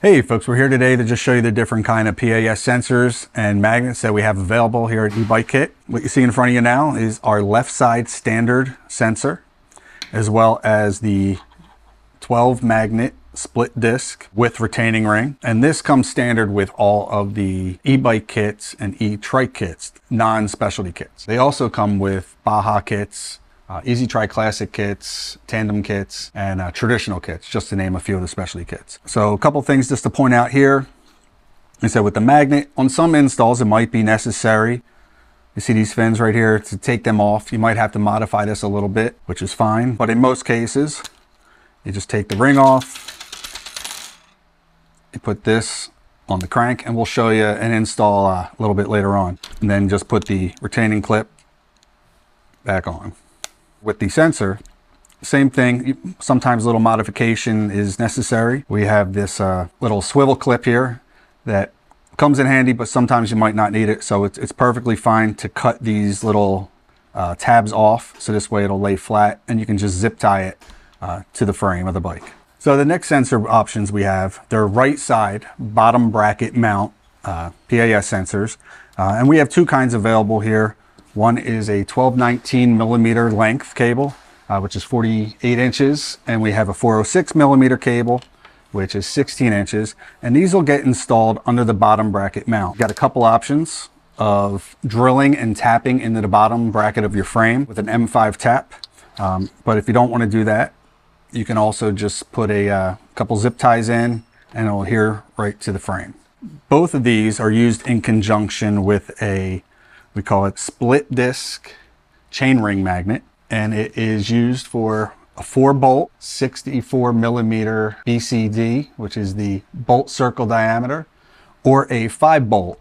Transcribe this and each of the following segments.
Hey folks, we're here today to just show you the different kind of PAS sensors and magnets that we have available here at eBike Kit. What you see in front of you now is our left side standard sensor, as well as the 12 magnet split disc with retaining ring. And this comes standard with all of the e-bike kits and e-trike kits, non-specialty kits. They also come with Baja kits, uh, EZ-Tri Classic kits, tandem kits, and uh, traditional kits, just to name a few of the specialty kits. So a couple things just to point out here. I said with the magnet, on some installs it might be necessary. You see these fins right here, to take them off, you might have to modify this a little bit, which is fine. But in most cases, you just take the ring off, you put this on the crank, and we'll show you an install uh, a little bit later on. And then just put the retaining clip back on. With the sensor, same thing, sometimes a little modification is necessary. We have this uh, little swivel clip here that comes in handy, but sometimes you might not need it. So it's, it's perfectly fine to cut these little uh, tabs off. So this way it'll lay flat and you can just zip tie it uh, to the frame of the bike. So the next sensor options we have, they're right side bottom bracket mount uh, PAS sensors. Uh, and we have two kinds available here. One is a 1219 millimeter length cable, uh, which is 48 inches, and we have a 406 millimeter cable, which is 16 inches, and these will get installed under the bottom bracket mount. You've got a couple options of drilling and tapping into the bottom bracket of your frame with an M5 tap. Um, but if you don't want to do that, you can also just put a uh, couple zip ties in and it'll adhere right to the frame. Both of these are used in conjunction with a we call it split disc chainring magnet, and it is used for a four bolt, 64 millimeter BCD, which is the bolt circle diameter, or a five bolt,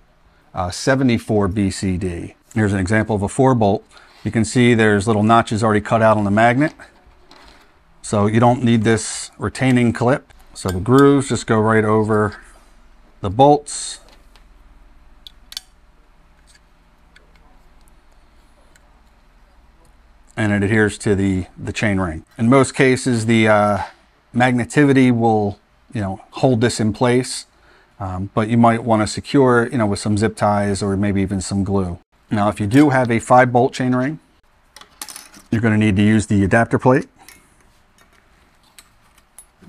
uh, 74 BCD. Here's an example of a four bolt. You can see there's little notches already cut out on the magnet. So you don't need this retaining clip. So the grooves just go right over the bolts and it adheres to the, the chain ring. In most cases, the uh, magnetivity will you know, hold this in place, um, but you might want to secure you know, with some zip ties or maybe even some glue. Now, if you do have a five bolt chain ring, you're going to need to use the adapter plate.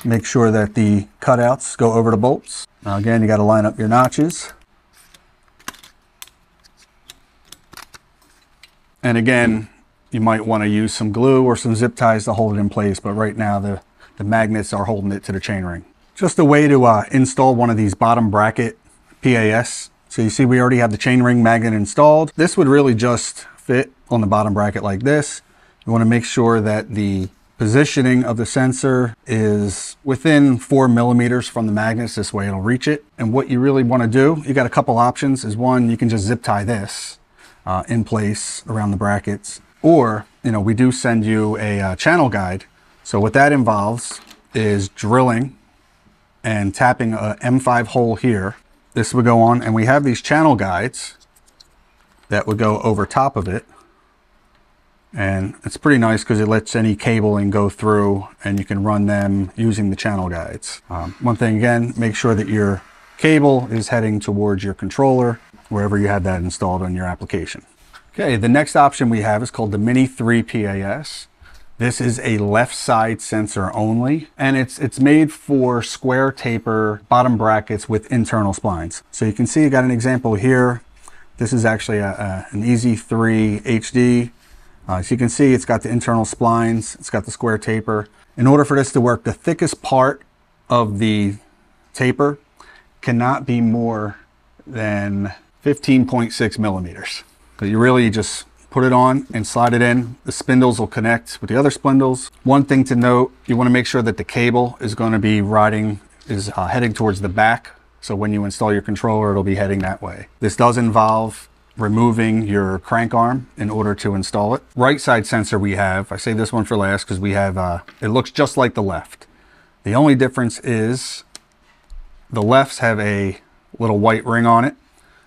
Make sure that the cutouts go over the bolts. Now again, you got to line up your notches. And again, you might want to use some glue or some zip ties to hold it in place, but right now the, the magnets are holding it to the chainring. Just a way to uh, install one of these bottom bracket PAS. So you see we already have the chainring magnet installed. This would really just fit on the bottom bracket like this. You want to make sure that the positioning of the sensor is within four millimeters from the magnets. This way it'll reach it. And what you really want to do, you got a couple options is one, you can just zip tie this uh, in place around the brackets. Or, you know, we do send you a uh, channel guide. So what that involves is drilling and tapping a M5 hole here. This would go on and we have these channel guides that would go over top of it. And it's pretty nice because it lets any cabling go through and you can run them using the channel guides. Um, one thing again, make sure that your cable is heading towards your controller wherever you have that installed on your application. Okay, the next option we have is called the Mini 3 PAS. This is a left side sensor only, and it's it's made for square taper bottom brackets with internal splines. So you can see you got an example here. This is actually a, a, an EZ-3 HD. Uh, you can see it's got the internal splines, it's got the square taper. In order for this to work, the thickest part of the taper cannot be more than 15.6 millimeters. But you really just put it on and slide it in. The spindles will connect with the other spindles. One thing to note, you wanna make sure that the cable is gonna be riding, is uh, heading towards the back. So when you install your controller, it'll be heading that way. This does involve removing your crank arm in order to install it. Right side sensor we have, I say this one for last because we have, uh, it looks just like the left. The only difference is the lefts have a little white ring on it.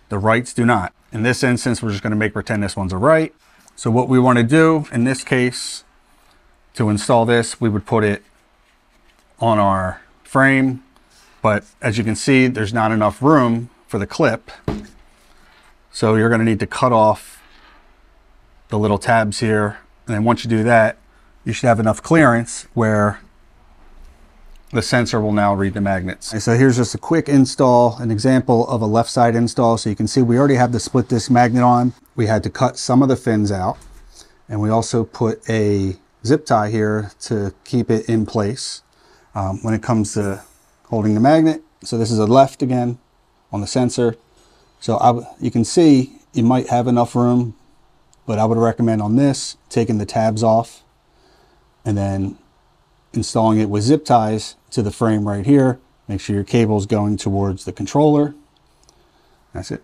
The rights do not. In this instance, we're just going to make pretend this one's a right. So what we want to do in this case, to install this, we would put it on our frame But as you can see, there's not enough room for the clip. So you're gonna need to cut off the little tabs here. And then once you do that, you should have enough clearance where the sensor will now read the magnets. So here's just a quick install, an example of a left side install. So you can see we already have the split disc magnet on. We had to cut some of the fins out. And we also put a zip tie here to keep it in place um, when it comes to holding the magnet. So this is a left again on the sensor. So I, you can see you might have enough room, but I would recommend on this, taking the tabs off and then installing it with zip ties to the frame right here. Make sure your cable is going towards the controller. That's it.